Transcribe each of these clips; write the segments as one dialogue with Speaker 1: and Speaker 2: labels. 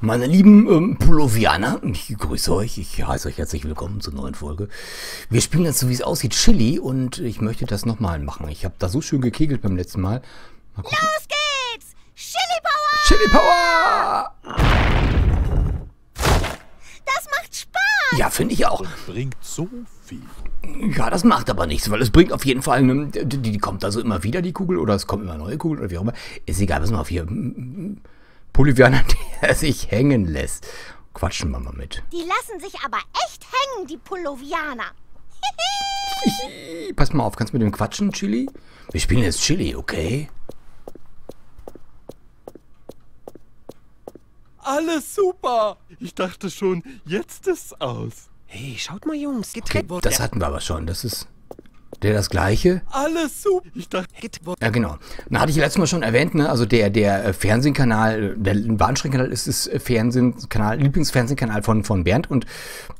Speaker 1: Meine lieben ähm, Pullovianer, ich grüße euch, ich heiße euch herzlich willkommen zur neuen Folge. Wir spielen jetzt, so wie es aussieht, Chili und ich möchte das nochmal machen. Ich habe da so schön gekegelt beim letzten Mal.
Speaker 2: Mal Los geht's! Chili Power!
Speaker 1: Chili Power!
Speaker 2: Das macht Spaß!
Speaker 1: Ja, finde ich auch.
Speaker 3: Und bringt so viel.
Speaker 1: Ja, das macht aber nichts, weil es bringt auf jeden Fall, eine, die, die kommt also immer wieder, die Kugel, oder es kommen immer neue Kugeln, oder wie auch immer. Ist egal, pass mal auf hier. Bolivianer, der sich hängen lässt. Quatschen wir mal mit.
Speaker 2: Die lassen sich aber echt hängen, die Pullovianer.
Speaker 1: Pass mal auf, kannst du mit dem quatschen, Chili? Wir spielen jetzt Chili, okay?
Speaker 3: Alles super. Ich dachte schon, jetzt ist aus.
Speaker 4: Hey, schaut mal, Jungs, getrennt
Speaker 1: okay, Das hatten wir aber schon. Das ist der das gleiche.
Speaker 3: Alles super. Ich dachte.
Speaker 1: Ja, genau. Na, hatte ich letztes Mal schon erwähnt, ne? Also der, der äh, Fernsehkanal, der Bahnstreckenkanal ist das Fernsehkanal, Lieblingsfernsehkanal von, von Bernd und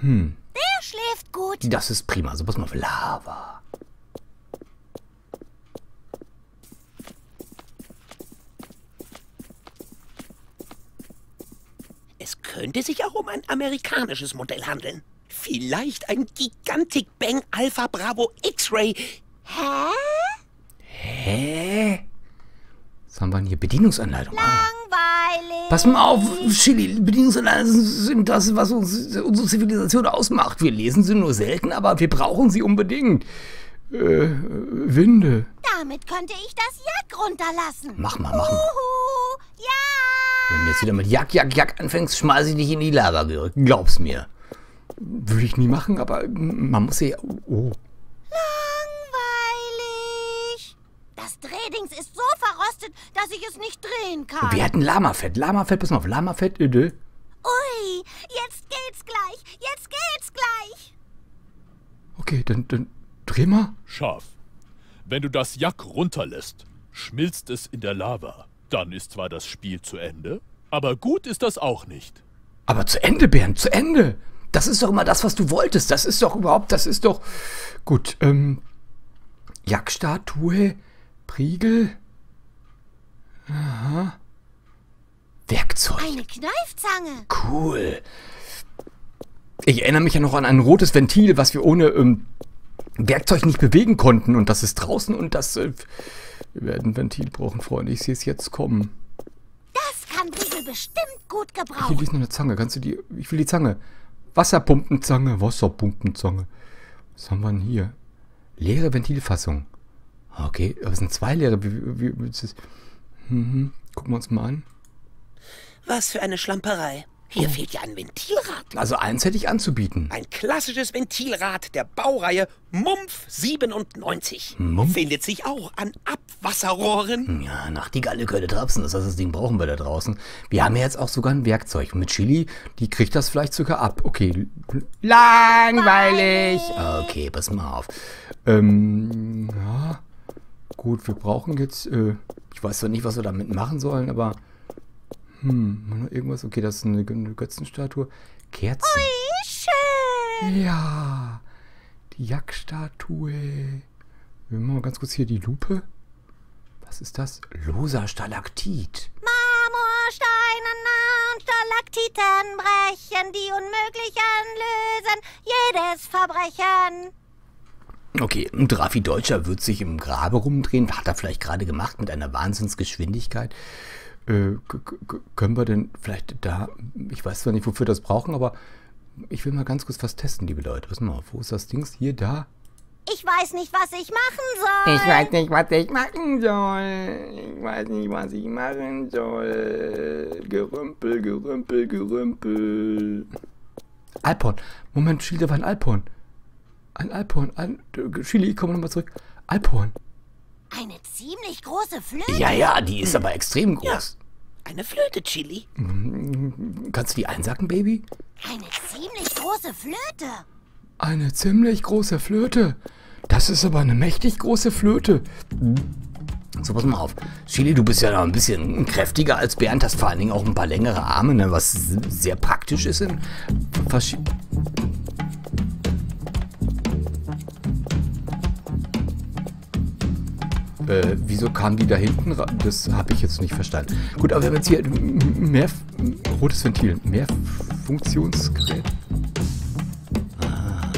Speaker 1: hm.
Speaker 2: Der schläft gut.
Speaker 1: Das ist prima. Also pass mal auf Lava.
Speaker 4: Es könnte sich auch um ein amerikanisches Modell handeln. Vielleicht ein Gigantic Bang Alpha Bravo X-Ray.
Speaker 2: Hä?
Speaker 1: Hä? Was haben wir denn hier? Bedienungsanleitung.
Speaker 2: Langweilig.
Speaker 1: Ah. Pass mal auf, Chili. Bedienungsanleitungen sind das, was uns, unsere Zivilisation ausmacht. Wir lesen sie nur selten, aber wir brauchen sie unbedingt. Äh, Winde.
Speaker 2: Damit könnte ich das Jack runterlassen.
Speaker 1: Mach mal, mach mal.
Speaker 2: Uhu, ja.
Speaker 1: Wenn du jetzt wieder mit Jack, Jack, Jack anfängst, schmeiß ich dich in die Lava. Glaub's mir. Würde ich nie machen, aber man muss ja... Oh.
Speaker 2: Langweilig. Das Drehdings ist so verrostet, dass ich es nicht drehen kann.
Speaker 1: Wir hatten Lamafett. Lamafett, pass mal auf. Lamafett, öde.
Speaker 2: Ui, jetzt geht's gleich. Jetzt geht's gleich.
Speaker 1: Okay, dann, dann dreh mal.
Speaker 3: Scharf. Wenn du das Jack runterlässt, schmilzt es in der Lava. Dann ist zwar das Spiel zu Ende, aber gut ist das auch nicht.
Speaker 1: Aber zu Ende, Bernd, zu Ende. Das ist doch immer das, was du wolltest. Das ist doch überhaupt, das ist doch... Gut, ähm... Jackstatue, Priegel... Aha. Werkzeug.
Speaker 2: Eine Kneifzange.
Speaker 1: Cool. Ich erinnere mich ja noch an ein rotes Ventil, was wir ohne ähm, Werkzeug nicht bewegen konnten. Und das ist draußen und das... Äh, wir werden ein Ventil brauchen, Freunde. Ich sehe es jetzt kommen.
Speaker 2: Das kann Priegel bestimmt gut gebrauchen.
Speaker 1: Hier ist noch eine Zange. Kannst du die... Ich will die Zange. Wasserpumpenzange, Wasserpumpenzange. Was haben wir denn hier? Leere Ventilfassung. Okay, aber es sind zwei leere. Wie, wie, wie, mhm. Gucken wir uns mal an.
Speaker 4: Was für eine Schlamperei. Hier fehlt ja ein Ventilrad.
Speaker 1: Also eins hätte ich anzubieten.
Speaker 4: Ein klassisches Ventilrad der Baureihe Mumpf 97. Mumpf? Findet sich auch an Abwasserrohren.
Speaker 1: Ja, Nachtigalle könnte trapsen. Das heißt, das Ding brauchen wir da draußen. Wir haben ja jetzt auch sogar ein Werkzeug. Und mit Chili, die kriegt das vielleicht sogar ab. Okay. Langweilig. Okay, pass mal auf. Ähm, ja. Gut, wir brauchen jetzt, äh, ich weiß zwar nicht, was wir damit machen sollen, aber hm, irgendwas. Okay, das ist eine, eine Götzenstatue. Kerzen.
Speaker 2: Ui, schön.
Speaker 1: Ja, die Jackstatue. Wir machen mal ganz kurz hier die Lupe. Was ist das? Loser Stalaktit.
Speaker 2: Marmorsteine und Stalaktiten brechen, die Unmöglichen lösen jedes Verbrechen.
Speaker 1: Okay, und Rafi Deutscher wird sich im Grabe rumdrehen. Hat er vielleicht gerade gemacht mit einer Wahnsinnsgeschwindigkeit. Äh, können wir denn vielleicht da, ich weiß zwar nicht, wofür wir das brauchen, aber ich will mal ganz kurz was testen, liebe Leute. Pass mal auf, wo ist das Ding? Hier, da.
Speaker 2: Ich weiß nicht, was ich machen soll.
Speaker 1: Ich weiß nicht, was ich machen soll. Ich weiß nicht, was ich machen soll. Gerümpel, Gerümpel, Gerümpel. Alphorn. Moment, Chili, war ein Alphorn. Ein Alphorn. Ein, Chili, komm nochmal zurück. Alphorn.
Speaker 2: Eine ziemlich große Flöte.
Speaker 1: Ja, ja, die ist aber extrem groß.
Speaker 4: Eine Flöte, Chili.
Speaker 1: Kannst du die einsacken, Baby?
Speaker 2: Eine ziemlich große Flöte.
Speaker 1: Eine ziemlich große Flöte. Das ist aber eine mächtig große Flöte. So, pass mal auf. Chili, du bist ja noch ein bisschen kräftiger als Bernd, hast vor allen Dingen auch ein paar längere Arme, ne, was sehr praktisch ist in verschiedenen... Äh, wieso kamen die da hinten? ra- Das habe ich jetzt nicht verstanden. Gut, aber wir haben jetzt hier mehr rotes Ventil, mehr Funktionsgerät. Ah.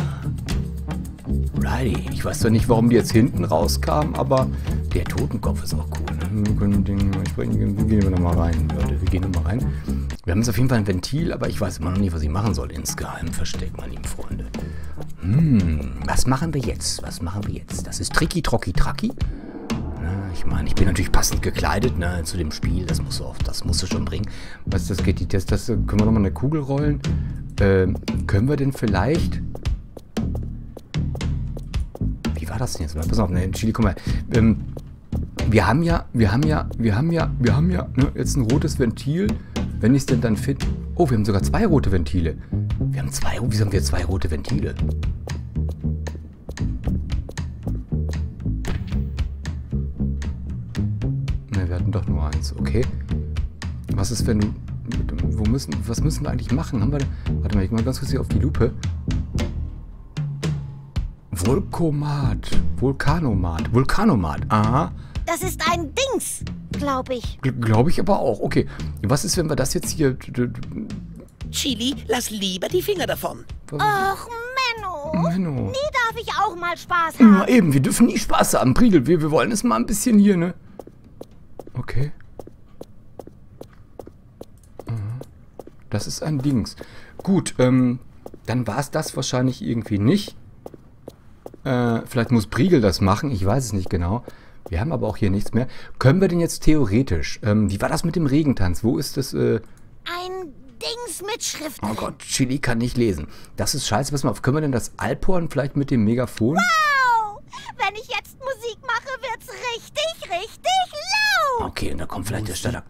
Speaker 1: Righty. Ich weiß zwar nicht, warum die jetzt hinten rauskamen, aber der Totenkopf ist auch cool. Ne? Wir können den mal sprechen. Wir gehen nochmal rein, Leute. Wir gehen nochmal rein. Wir haben jetzt auf jeden Fall ein Ventil, aber ich weiß immer noch nicht, was ich machen soll. Insgeheim Versteck, meine lieben Freunde. Hm, was machen wir jetzt? Was machen wir jetzt? Das ist Tricky Trocky Tracky. Ich meine, ich bin natürlich passend gekleidet ne, zu dem Spiel. Das muss auch, das musst du schon bringen. Was das geht, die- das, das können wir nochmal eine Kugel rollen. Ähm, können wir denn vielleicht. Wie war das denn jetzt? Pass auf, ne, Chili, komm mal. Ähm, wir haben ja, wir haben ja, wir haben ja, wir haben ja ne, jetzt ein rotes Ventil. Wenn ich es denn dann fit. Oh, wir haben sogar zwei rote Ventile. Wir haben zwei. Wieso haben wir zwei rote Ventile? Eins. Okay. Was ist, wenn du. Wo müssen. Was müssen wir eigentlich machen? Haben wir. Warte mal, ich mal ganz kurz hier auf die Lupe. Vulkomat. Vulkanomat. Vulkanomat. Aha.
Speaker 2: Das ist ein Dings, glaube ich.
Speaker 1: Glaube ich aber auch. Okay. Was ist, wenn wir das jetzt hier.
Speaker 4: Chili, lass lieber die Finger davon.
Speaker 2: Och, Menno.
Speaker 1: Menno.
Speaker 2: Nie darf ich auch mal Spaß
Speaker 1: Ja,
Speaker 2: haben.
Speaker 1: eben, wir dürfen nie Spaß haben. Priegel, wir, wir wollen es mal ein bisschen hier, ne? Okay. Das ist ein Dings. Gut, ähm, dann war es das wahrscheinlich irgendwie nicht. Äh, vielleicht muss Priegel das machen, ich weiß es nicht genau. Wir haben aber auch hier nichts mehr. Können wir denn jetzt theoretisch, ähm, wie war das mit dem Regentanz? Wo ist das, äh,
Speaker 2: Ein Dings mit Schrift.
Speaker 1: oh Gott, Chili kann nicht lesen. Das ist scheiße, pass mal auf, können wir denn das Alphorn vielleicht mit dem Megafon?
Speaker 2: Wow. Wenn ich jetzt Musik mache, wird's richtig, richtig laut.
Speaker 1: Okay, und da kommt vielleicht der Stalakt.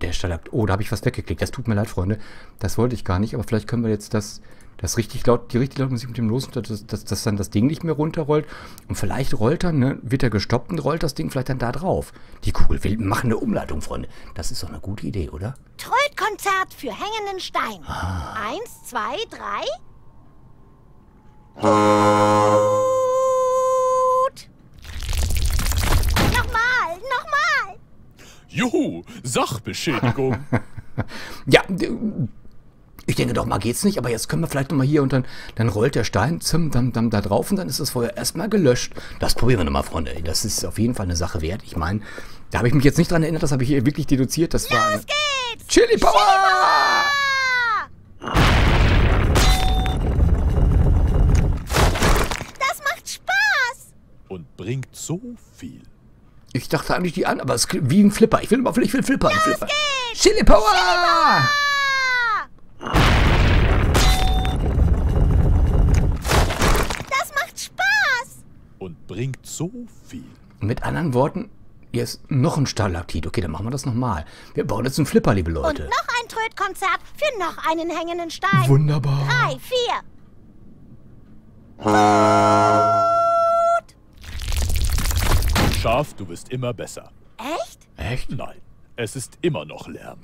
Speaker 1: Der Stalakt. Oh, da habe ich was weggeklickt. Das tut mir leid, Freunde. Das wollte ich gar nicht, aber vielleicht können wir jetzt das, das richtig laut, die richtig laute Musik mit dem los, dass, dass, dass dann das Ding nicht mehr runterrollt. Und vielleicht rollt dann, ne, wird er gestoppt und rollt das Ding vielleicht dann da drauf. Die Kugel. Wir machen eine Umleitung, Freunde. Das ist doch eine gute Idee, oder?
Speaker 2: Trödkonzert für hängenden Stein. Eins, zwei, drei. Gut.
Speaker 3: Juhu, Sachbeschädigung.
Speaker 1: Ja, ich denke doch mal geht's nicht, aber jetzt können wir vielleicht nochmal hier und dann, dann rollt der Stein zum, dann, dann da drauf und dann ist das Feuer erstmal gelöscht. Das probieren wir nochmal, Freunde. Das ist auf jeden Fall eine Sache wert. Ich meine, da habe ich mich jetzt nicht dran erinnert, das habe ich hier wirklich deduziert. Das war.
Speaker 2: Los geht's.
Speaker 1: Chili Power!
Speaker 2: Ah! Das macht Spaß.
Speaker 3: Und bringt so viel.
Speaker 1: Ich dachte eigentlich die an, aber es klingt wie ein Flipper. Ich will immer, ich will Flipper. Los Flipper. Chili Power!
Speaker 2: Ah! Das macht Spaß.
Speaker 3: Und bringt so viel.
Speaker 1: Mit anderen Worten, hier ist noch ein Stalaktit. Okay, dann machen wir das nochmal. Wir bauen jetzt einen Flipper, liebe
Speaker 2: Und
Speaker 1: Leute.
Speaker 2: noch ein Trödkonzert für noch einen hängenden Stein.
Speaker 1: Wunderbar.
Speaker 2: Drei, vier.
Speaker 3: Schaf, du bist immer besser.
Speaker 2: Echt?
Speaker 1: Echt?
Speaker 3: Nein, es ist immer noch Lärm.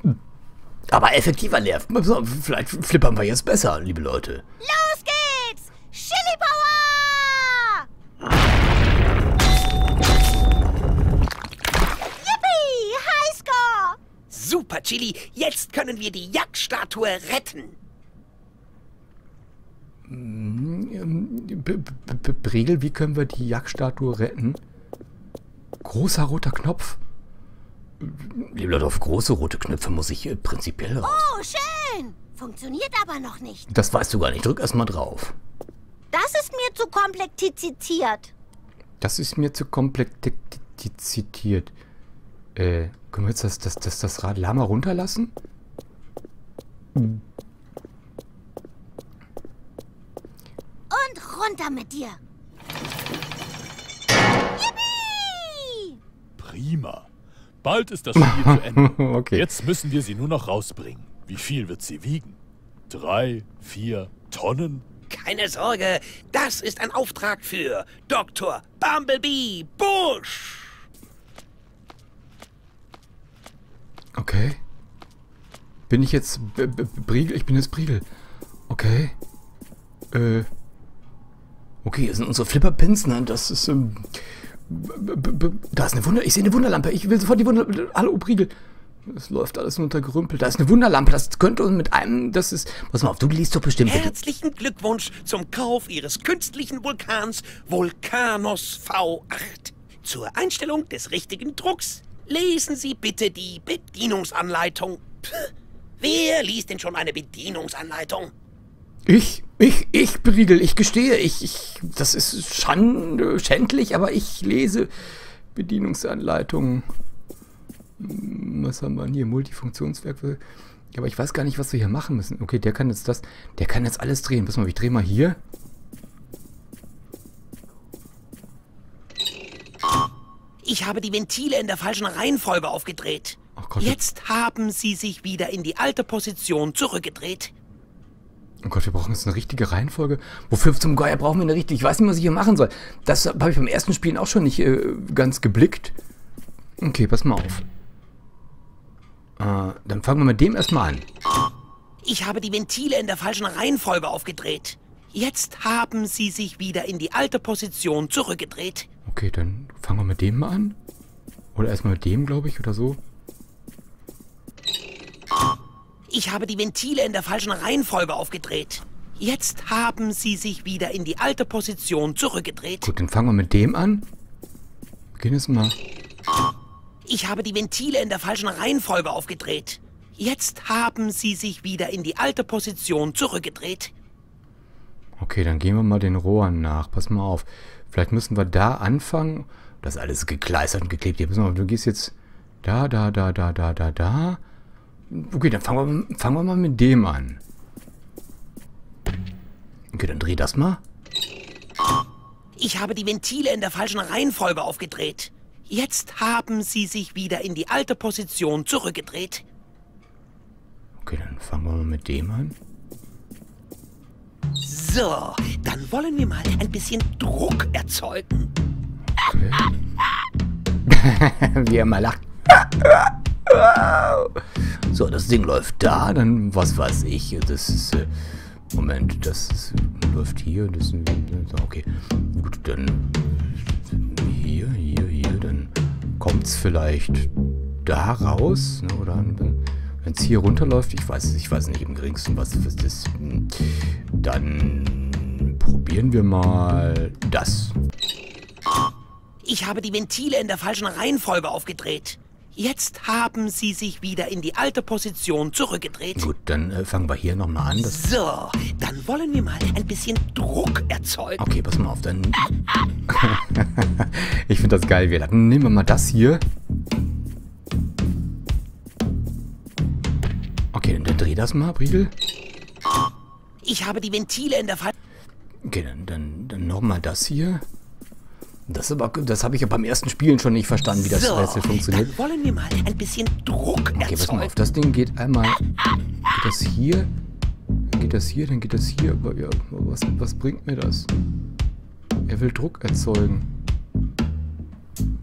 Speaker 1: Aber effektiver Nerv. Vielleicht flippern wir jetzt besser, liebe Leute.
Speaker 2: Los geht's. Chili Power. Yippie, Highscore.
Speaker 4: Super, Chili. Jetzt können wir die Jagdstatue retten.
Speaker 1: B- B- B- Bregel, wie können wir die Jagdstatue retten? Großer roter Knopf. Liebe Leute, auf große rote Knöpfe muss ich äh, prinzipiell raus.
Speaker 2: Oh, schön. Funktioniert aber noch nicht.
Speaker 1: Das weißt du gar nicht. Drück erst mal drauf.
Speaker 2: Das ist mir zu kompliziert.
Speaker 1: Das ist mir zu komplexiert. Äh, können wir jetzt das, das, das, das Rad Lama runterlassen?
Speaker 2: Und runter mit dir.
Speaker 3: Prima. Bald ist das Spiel zu Ende.
Speaker 1: Okay.
Speaker 3: Jetzt müssen wir sie nur noch rausbringen. Wie viel wird sie wiegen? Drei, vier Tonnen?
Speaker 4: Keine Sorge, das ist ein Auftrag für Dr. Bumblebee Bush.
Speaker 1: Okay. Bin ich jetzt B B Briegel? Ich bin jetzt Briegel. Okay. Äh. Okay, hier sind unsere Flipperpins, ne? Das ist, ähm. Da ist eine Wunder... Ich sehe eine Wunderlampe. Ich will sofort die Wunderlampe... Hallo, Briegel. Es läuft alles nur unter Gerümpel. Da ist eine Wunderlampe. Das könnte uns mit einem... Das ist... Pass mal auf, du liest doch bestimmt... bitte.
Speaker 4: Herzlichen Glückwunsch zum Kauf Ihres künstlichen Vulkans Vulkanos V8. Zur Einstellung des richtigen Drucks lesen Sie bitte die Bedienungsanleitung. Pff, wer liest denn schon eine Bedienungsanleitung?
Speaker 1: Ich, ich, ich, Briegel, ich gestehe, ich, ich, das ist schand, schändlich, aber ich lese Bedienungsanleitungen. Was haben wir denn hier? Multifunktionswerkzeug. Ja, aber ich weiß gar nicht, was wir hier machen müssen. Okay, der kann jetzt das, der kann jetzt alles drehen. Pass mal, ich drehe mal hier.
Speaker 4: Ich habe die Ventile in der falschen Reihenfolge aufgedreht.
Speaker 1: Gott.
Speaker 4: Jetzt haben sie sich wieder in die alte Position zurückgedreht.
Speaker 1: Oh Gott, wir brauchen jetzt eine richtige Reihenfolge. Wofür zum Geier brauchen wir eine richtige? Ich weiß nicht, was ich hier machen soll. Das habe ich beim ersten Spielen auch schon nicht äh, ganz geblickt. Okay, pass mal auf. Äh, dann fangen wir mit dem erstmal an.
Speaker 4: Ich habe die Ventile in der falschen Reihenfolge aufgedreht. Jetzt haben sie sich wieder in die alte Position zurückgedreht.
Speaker 1: Okay, dann fangen wir mit dem mal an. Oder erstmal mit dem, glaube ich, oder so.
Speaker 4: Ich habe die Ventile in der falschen Reihenfolge aufgedreht. Jetzt haben sie sich wieder in die alte Position zurückgedreht.
Speaker 1: Gut, dann fangen wir mit dem an. Wir gehen jetzt mal.
Speaker 4: Ich habe die Ventile in der falschen Reihenfolge aufgedreht. Jetzt haben sie sich wieder in die alte Position zurückgedreht.
Speaker 1: Okay, dann gehen wir mal den Rohren nach. Pass mal auf. Vielleicht müssen wir da anfangen. Das ist alles gekleistert und geklebt. Hier, mal auf, du gehst jetzt da, da, da, da, da, da, da. Okay, dann fangen wir, fangen wir mal mit dem an. Okay, dann dreh das mal.
Speaker 4: Ich habe die Ventile in der falschen Reihenfolge aufgedreht. Jetzt haben sie sich wieder in die alte Position zurückgedreht.
Speaker 1: Okay, dann fangen wir mal mit dem an.
Speaker 4: So, dann wollen wir mal ein bisschen Druck erzeugen.
Speaker 1: Okay. Wie er mal lacht. So, das Ding läuft da, dann was weiß ich. Das ist. Äh, Moment, das ist, läuft hier. Das ist, okay. Gut, dann. Hier, hier, hier. Dann kommt es vielleicht da raus. Ne, oder wenn es hier runterläuft, ich weiß es, ich weiß nicht im geringsten, was das ist. Dann probieren wir mal das.
Speaker 4: Ich habe die Ventile in der falschen Reihenfolge aufgedreht. Jetzt haben sie sich wieder in die alte Position zurückgedreht.
Speaker 1: Gut, dann äh, fangen wir hier nochmal an. Das
Speaker 4: So, dann wollen wir mal ein bisschen Druck erzeugen.
Speaker 1: Okay, pass mal auf, dann. ich finde das geil, wir Dann nehmen wir mal das hier. Okay, dann, dreh das mal, Briegel.
Speaker 4: Ich habe die Ventile in der falschen...
Speaker 1: Okay, dann, dann, dann nochmal das hier. Das, aber- das habe ich ja beim ersten Spielen schon nicht verstanden, wie das
Speaker 4: So,
Speaker 1: Rätsel funktioniert.
Speaker 4: dann wollen wir mal ein bisschen Druck
Speaker 1: Okay, pass mal auf,
Speaker 4: erzeugen.
Speaker 1: das Ding geht einmal. Geht das hier? Dann geht das hier, dann geht das hier. Aber ja, was, was bringt mir das? Er will Druck erzeugen.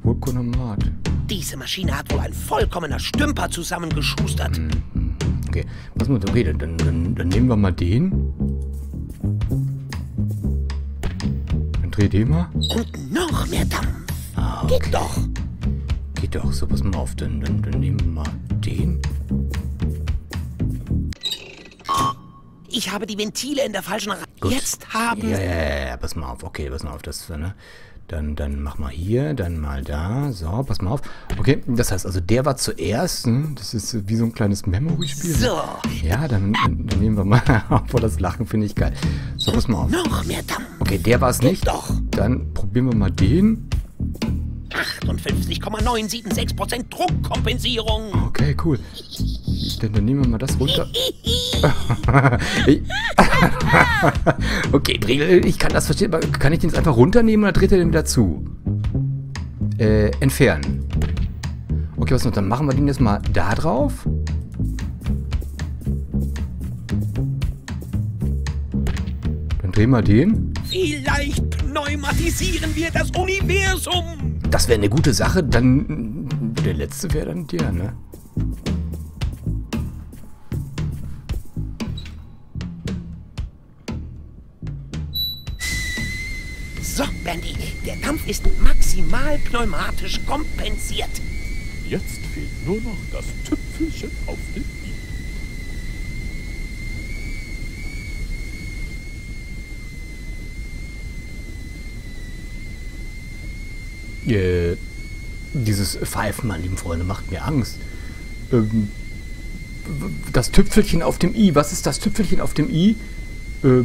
Speaker 1: Vulkonomat.
Speaker 4: Diese Maschine hat wohl ein vollkommener Stümper zusammengeschustert.
Speaker 1: Hm. Okay, pass mal, okay, dann, dann, dann nehmen wir mal den. Dann dreh den mal.
Speaker 4: Und noch mehr Dampf.
Speaker 1: Ah, okay.
Speaker 4: Geht doch.
Speaker 1: Geht doch, so pass mal auf, dann, dann, dann nehmen wir mal den.
Speaker 4: Ich habe die Ventile in der falschen Reihe. Jetzt haben
Speaker 1: Ja, ja, ja, ja, pass mal auf, okay, pass mal auf, das, ne? Dann, dann mach mal hier, dann mal da, so, pass mal auf. Okay, das heißt also, der war zuerst, ne? Das ist wie so ein kleines Memory-Spiel.
Speaker 4: So,
Speaker 1: Ja, dann, dann, dann nehmen wir mal, obwohl das Lachen finde ich geil. So, pass mal auf.
Speaker 4: noch mehr Dampf.
Speaker 1: Okay, der war es nicht.
Speaker 4: doch.
Speaker 1: Dann probieren wir mal den.
Speaker 4: 58,976% Druckkompensierung.
Speaker 1: Okay, cool. Dann, dann nehmen wir mal das runter. Okay, ich kann das verstehen. aber Kann ich den jetzt einfach runternehmen oder dreht er den wieder zu? Äh, entfernen. Okay, was noch? Dann machen wir den jetzt mal da drauf. Dann drehen wir den.
Speaker 4: Vielleicht pneumatisieren wir das Universum.
Speaker 1: Das wäre eine gute Sache. Dann der letzte wäre dann der, ne?
Speaker 4: So, Bandy, der Kampf ist maximal pneumatisch kompensiert.
Speaker 3: Jetzt fehlt nur noch das Tüpfelchen auf dem i.
Speaker 1: Äh, dieses Pfeifen, meine lieben Freunde, macht mir Angst. Ähm, das Tüpfelchen auf dem i. Was ist das Tüpfelchen auf dem i? Äh,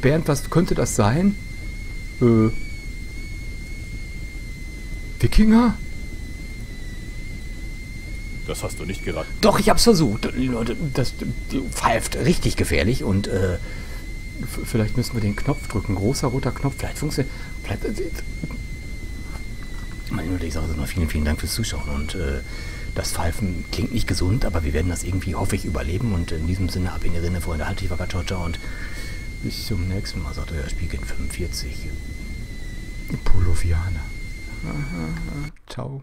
Speaker 1: Bernd, was könnte das sein? Äh, Wikinger?
Speaker 3: Das hast du nicht geraten.
Speaker 1: Doch, ich hab's versucht. Leute, das pfeift richtig gefährlich und äh, vielleicht müssen wir den Knopf drücken. Großer roter Knopf. Vielleicht funktioniert. Vielleicht. Meine Leute, ich sage mal vielen, vielen Dank fürs Zuschauen und äh, das Pfeifen klingt nicht gesund, aber wir werden das irgendwie, hoffe ich, überleben und in diesem Sinne ab in die Rinne, Freunde, halt dich ciao, ciao und bis zum nächsten Mal, sagt euer Spiegel 45. Polovianer. Ciao.